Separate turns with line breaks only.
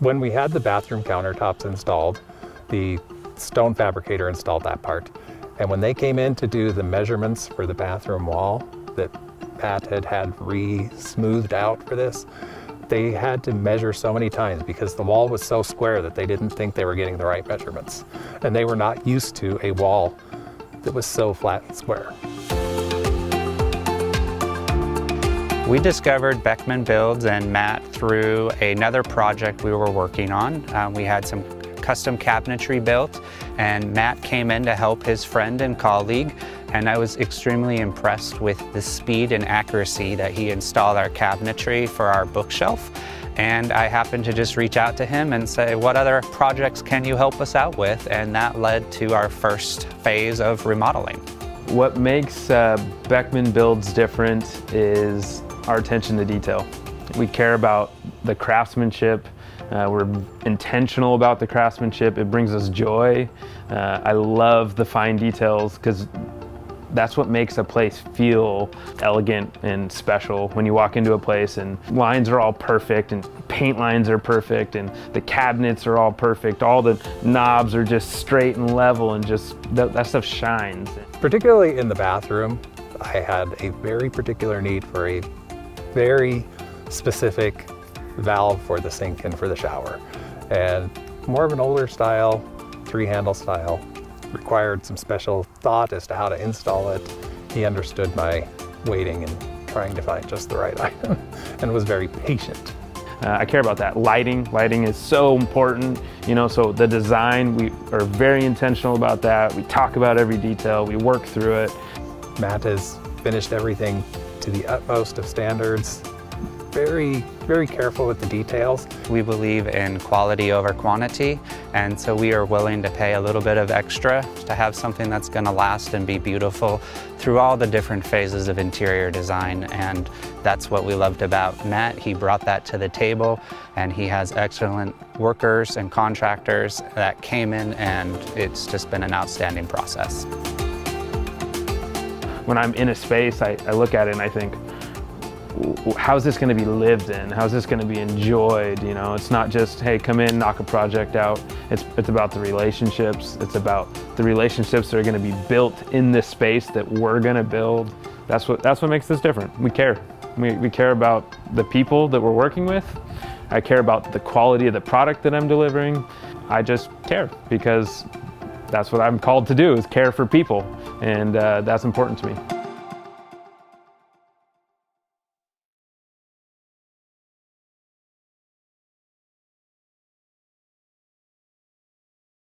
When we had the bathroom countertops installed, the stone fabricator installed that part. And when they came in to do the measurements for the bathroom wall that Pat had had re-smoothed out for this, they had to measure so many times because the wall was so square that they didn't think they were getting the right measurements. And they were not used to a wall that was so flat and square.
We discovered Beckman Builds and Matt through another project we were working on. Um, we had some custom cabinetry built and Matt came in to help his friend and colleague and I was extremely impressed with the speed and accuracy that he installed our cabinetry for our bookshelf and I happened to just reach out to him and say, what other projects can you help us out with? And that led to our first phase of remodeling.
What makes uh, Beckman Builds different is our attention to detail. We care about the craftsmanship, uh, we're intentional about the craftsmanship. It brings us joy. Uh, I love the fine details because that's what makes a place feel elegant and special when you walk into a place and lines are all perfect and paint lines are perfect and the cabinets are all perfect. All the knobs are just straight and level and just that, that stuff shines.
Particularly in the bathroom, I had a very particular need for a very specific valve for the sink and for the shower. And more of an older style, three handle style, required some special thought as to how to install it. He understood my waiting and trying to find just the right item and was very patient.
Uh, I care about that. Lighting, lighting is so important, you know, so the design, we are very intentional about that. We talk about every detail, we work through it.
Matt has finished everything to the utmost of standards very, very careful with the details.
We believe in quality over quantity, and so we are willing to pay a little bit of extra to have something that's going to last and be beautiful through all the different phases of interior design, and that's what we loved about Matt. He brought that to the table, and he has excellent workers and contractors that came in, and it's just been an outstanding process.
When I'm in a space, I, I look at it and I think, how's this going to be lived in? How's this going to be enjoyed? You know, it's not just, hey, come in, knock a project out. It's, it's about the relationships. It's about the relationships that are going to be built in this space that we're going to build. That's what, that's what makes this different. We care. We, we care about the people that we're working with. I care about the quality of the product that I'm delivering. I just care because that's what I'm called to do is care for people. And uh, that's important to me.